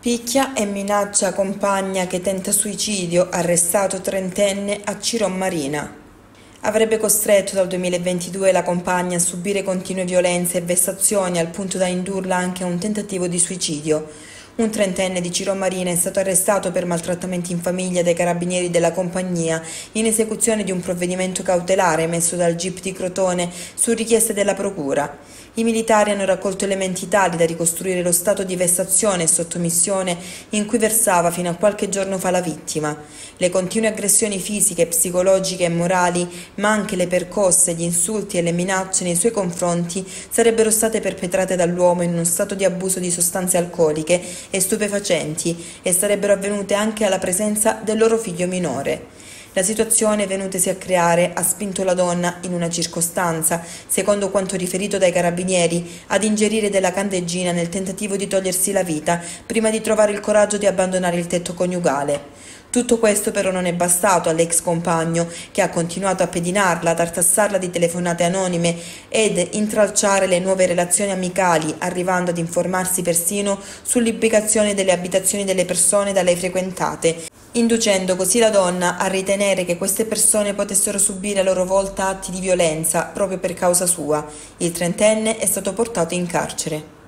Picchia e minaccia compagna che tenta suicidio, arrestato trentenne a Ciron Marina. Avrebbe costretto dal 2022 la compagna a subire continue violenze e vessazioni al punto da indurla anche a un tentativo di suicidio. Un trentenne di Ciro Marina è stato arrestato per maltrattamenti in famiglia dai carabinieri della compagnia in esecuzione di un provvedimento cautelare emesso dal GIP di Crotone su richiesta della Procura. I militari hanno raccolto elementi tali da ricostruire lo stato di vessazione e sottomissione in cui versava fino a qualche giorno fa la vittima. Le continue aggressioni fisiche, psicologiche e morali, ma anche le percosse, gli insulti e le minacce nei suoi confronti sarebbero state perpetrate dall'uomo in uno stato di abuso di sostanze alcoliche e stupefacenti e sarebbero avvenute anche alla presenza del loro figlio minore. La situazione venutesi a creare ha spinto la donna, in una circostanza, secondo quanto riferito dai carabinieri, ad ingerire della candeggina nel tentativo di togliersi la vita prima di trovare il coraggio di abbandonare il tetto coniugale. Tutto questo però non è bastato all'ex compagno, che ha continuato a pedinarla, tartassarla di telefonate anonime ed intralciare le nuove relazioni amicali, arrivando ad informarsi persino sull'ubicazione delle abitazioni delle persone da lei frequentate, inducendo così la donna a ritenere che queste persone potessero subire a loro volta atti di violenza proprio per causa sua. Il trentenne è stato portato in carcere.